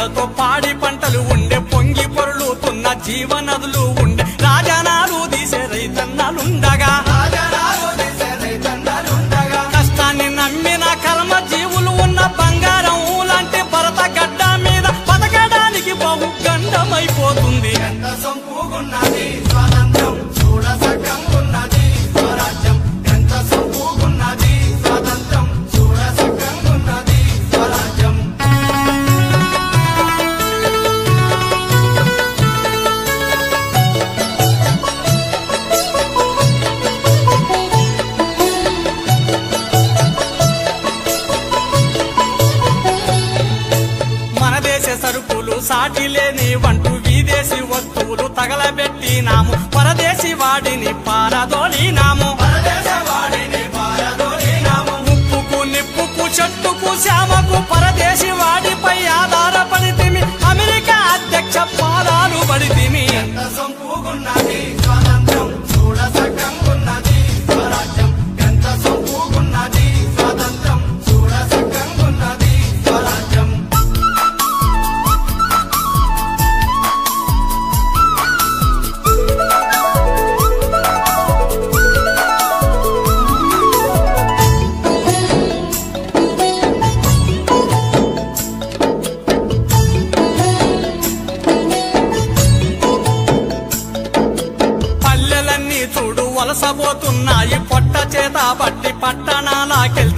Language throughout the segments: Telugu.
పంటలతో పాడి పంటలు ఉండే పొంగి పొరులుతున్న జీవనదులు ఉండే. రాజానాలు తీసే రైతన్నాలుండగా. సాటి లేని వంటు విదేశీ వస్తువులు తగలబెట్టినాము. పరదేశీ వాడిని పారదోలినాము. చూడు వలసపోతున్నాయి పొట్ట చేత బట్టి పట్టణాలకెళ్ళి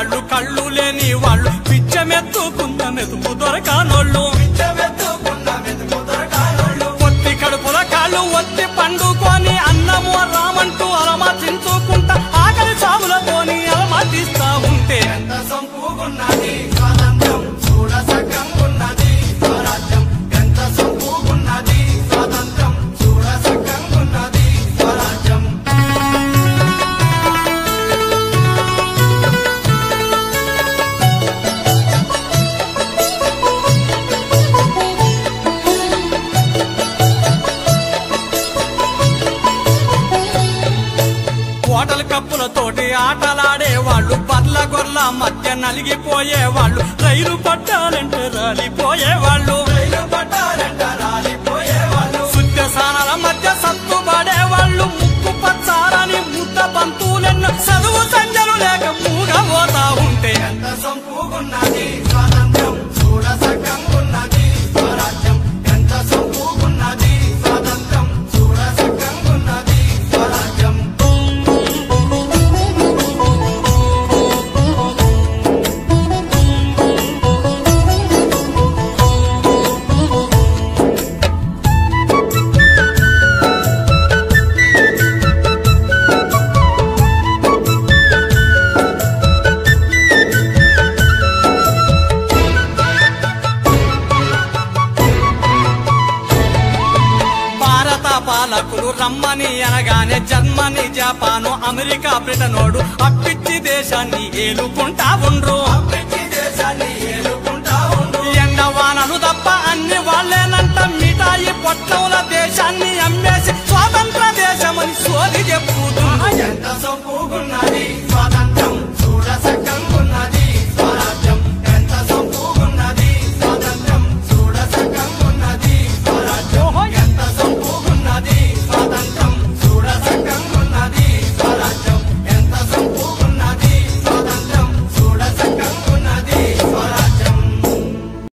వాళ్ళు కళ్ళు లేని వాళ్ళు. పిచ్చమెత్తుకున్న మెతుకు దొరకానోళ్ళు. ఆటలాడే వాళ్ళు పర్ల గొర్ల మధ్య నలిగిపోయేవాళ్ళు రైలు పట్టాలంటే రాలిపోయేవాళ్ళు. పాలకులు రమ్మని అనగానే జర్మనీ జపాను అమెరికా బ్రిటనోడు అప్పిచ్చి దేశాన్ని ఏలుకుంటా ఉండ్రు. ఎండ వానలు తప్ప అన్ని వాళ్ళేనంట. మిఠాయి పొట్టవుల దేశాన్ని అమ్మేసి స్వాతంత్ర దేశమని సోది చెప్పుతూ.